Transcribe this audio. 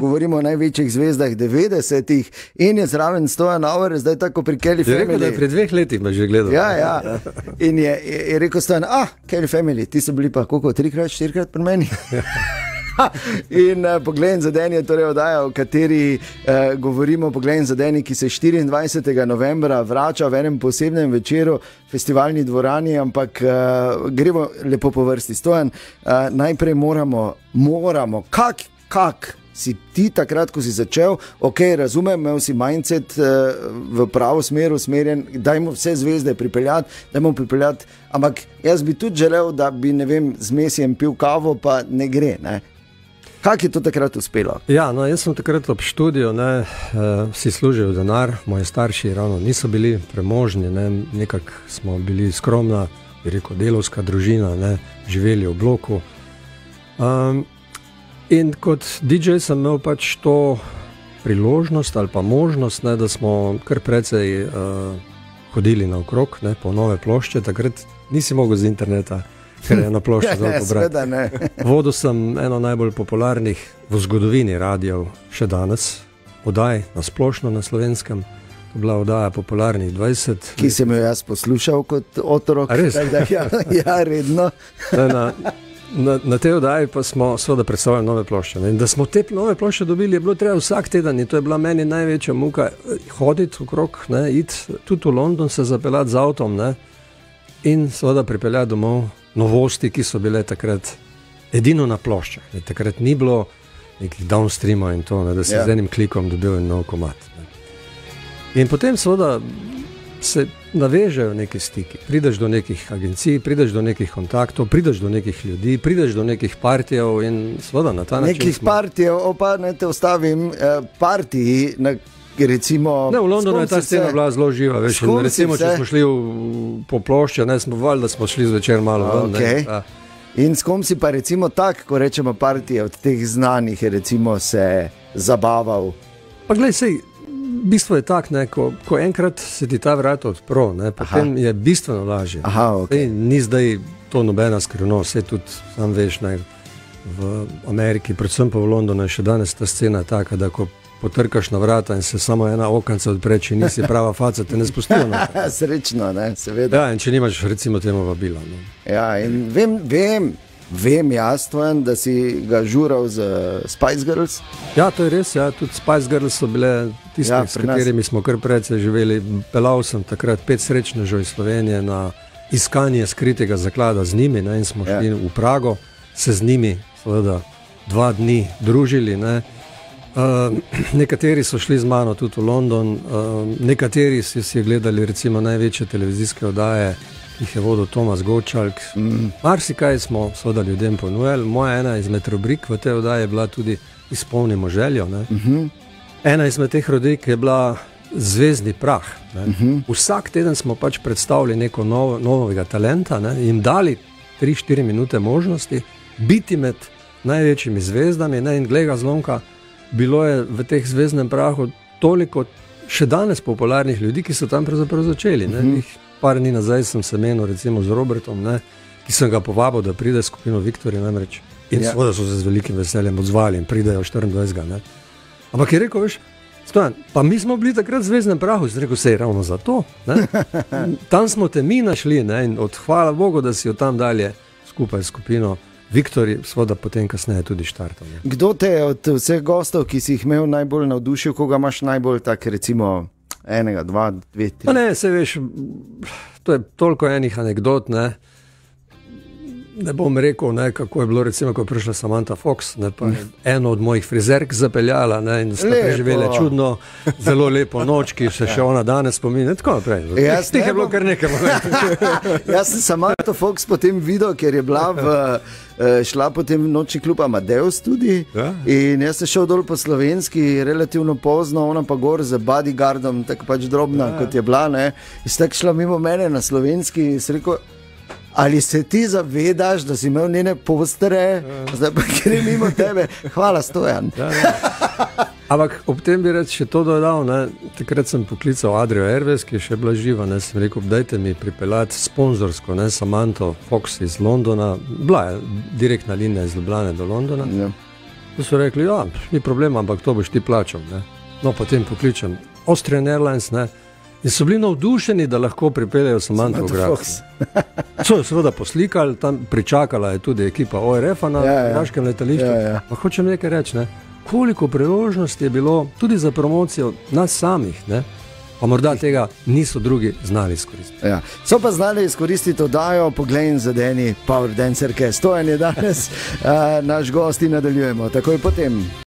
Govorimo o največjih zvezdah 90-ih in je zraven stoja na ure, zdaj tako pri Kelly Je rekel, da Family. je pred dveh leti me že gledal. Ja, ja. In je, je, je rekel, stojan, ah, Kelly Family, ti so bili pa koliko, trikrat, štirikrat pri meni. In uh, pogled za den je torej oddaja, o kateri uh, govorimo. Pogled za den, ki se 24. novembra vrača v enem posebnem večeru, festivalni dvorani, ampak uh, gremo lepo po vrsti. Stojan, uh, najprej moramo, moramo, kak, kak. Si ti takrat, ko si začel, ok, razumem, imel si mindset uh, v pravo smer, usmerjen, da jim vse zvezde pripeljati, da jim pripeljati. Ampak jaz bi tudi želel, da bi z mesijem pil kavo, pa ne gre. Ne? Kako je to takrat uspelo? Ja, no, jaz sem takrat ob študiju, ne, uh, si služil denar, moji starši ravno niso bili premožni, ne, nekako smo bili skromna, bi rekel, delovska družina, ne, živeli v bloku. Um, in kot DJ sem imel pač to priložnost ali pa možnost, ne, da smo kar precej uh, hodili naokrog ne, po nove plošče. Takrat nisi mogel z interneta, ker je ena plošča zelo pobrati. Vodil sem eno najbolj popularnih v zgodovini radijev, še danes, oddaj na splošno na slovenskem. To je bila oddaja popularnih 20. Ki sem jo jaz poslušal kot otrok. Res? Da, ja, ja, redno. Na, na, na tej oddaji pa smo seveda predstavljali nove plošče. Ne. In da smo te nove plošče dobili, je bilo treba vsak teden in to je bila meni največja muka eh, hoditi okrog, iti tudi v London, se zapeljati z avtom ne, in seveda pripeljati domov novosti, ki so bile takrat edino na ploščah. Ne. Takrat ni bilo nekih downstreamov in to, ne, da si Ja. ja. z enim klikom dobil en nov komat. Ne. In potem seveda se navežejo neki stiki. Prideš do nekih agencij, prideš do nekih kontaktov, prideš do nekih ljudi, prideš do nekih partijev in seveda na ta način. Nekih smo- partijev, opa, ne te ostavim, eh, partiji. Na, Recimo, Ne, v Londonu je ta scena se- bila zelo živa. Veš, recimo, če smo šli v, po plošču, ne smo valjda, šli zvečer malo ven. Okej. Ne, a, In s kom si pa recimo tako, ko rečemo partije od teh znanih, recimo se zabaval. Pa gledaj, sej, bistvo je tako, ne, ko, ko enkrat se ti ta vrata odpro, ne, potem Aha. je bistveno lažje. Aha, ok. Sej, ni zdaj to nobena skrivnost, vse tudi sam veš. Ne, v Ameriki, predvsem pa v Londonu, je še danes ta scena taka, da ko potrkaš na vrata in se samo ena okenca odpre, če nisi prava faca, te ne spustijo. noter. Srečno, ne, seveda. Ja, in če nimaš recimo temu vabila. No. Ja, in vem, vem, vem jaz, tvojen, da si ga žural z Spice Girls. Ja, to je res. Ja. Tudi Spice Girls so bile tiste, Ja, s katerimi smo kar precej živeli. Pelal sem takrat pet srečnežev iz Slovenije na iskanje skritega zaklada z njimi ne, in smo Ja. šli ja. v Prago, se z njimi seveda dva dni družili. Ne. Uh, nekateri so šli z mano tudi v London, uh, nekateri si, si gledali recimo največje televizijske oddaje, jih je vodil Tomas Gočalk. Mm. Marsikaj smo seveda ljudem ponujali. Moja ena izmed rubrik v tej oddaji je bila tudi Izpolnimo željo. Mm -hmm. Ena izmed teh rubrik je bila Zvezdni prah. Mm -hmm. Vsak teden smo pač predstavili neko novo, novega talenta in jim dali 3-4 minute možnosti biti med največjimi zvezdami. Ne? In glede zlomka, bilo je v teh zvezdnem prahu toliko še danes popularnih ljudi, ki so tam pravzaprav začeli. Uh -huh. Par dni nazaj sem se menil recimo z Robertom, ne? ki sem ga povabil, da pride skupino Viktorija namreč. In Ja. seveda so se z velikim veseljem odzvali in pridejo 24. Ne? Ampak je rekel, veš, Stojan, pa mi smo bili takrat v zvezdnem prahu, zdaj rekel, se je ravno zato. ne. Tam smo te mi našli ne? in od hvala Bogu, da si jo tam dalje skupaj s skupino Viktor, seveda potem kasneje tudi štartal. Ne? Kdo te od vseh gostov, ki si jih imel najbolj navdušil, koga imaš najbolj tak, recimo enega, dva, dve, tri? Pa ne, se veš, to je toliko enih anegdot. Ne, ne bom rekel, ne, kako je bilo, recimo, ko je prišla Samantha Fox, ne, pa je eno od mojih frizerk zapeljala ne, in sta Lepo. preživela čudno, zelo lepo noč, ki se še ona danes spominja. in Tako naprej. Jaz Teh je bilo kar nekaj. Jaz sem Samantha Fox potem videl, ker je bila v, eh, šla potem v nočni klub Amadeus tudi. Ja. In jaz sem šel dol po slovenski, relativno pozno, ona pa gor z bodyguardom, tako pač drobna, ja. kot je bila. Ne. In ste šla mimo mene na slovenski in sem rekel. Ali se ti zavedaš, da si imel njene postere, ja. zdaj pa gre mimo tebe? Hvala, stojan. Ja, ja. Ampak ob tem bi rad še to dodal. Ne. Takrat sem poklical Adrijo Erves, ki je še bila živa. Ne. Sem rekel, dajte mi pripeljati sponzorsko, ne Samantha Fox iz Londona. Bila je direktna linija iz Ljubljana do Londona. Ja. To so rekli, da ja, ni problema, ampak to boš ti plačal. Ne? No, potem pokličem Austrian Airlines ne? In so bili navdušeni, da lahko pripeljejo Samantha grad. So jo seveda poslikali, tam pričakala je tudi ekipa ORF-a na Hrvaškem ja, ja. letališču. Ja, ja. Hočem nekaj reči, ne? koliko priložnosti je bilo tudi za promocijo nas samih. Ne? Pa morda tega niso drugi znali izkoristiti. Ja. So pa znali izkoristiti oddajo, pogled za deni, Power Dancer, ki je stojen danes, uh, naš gost in nadaljujemo takoj potem.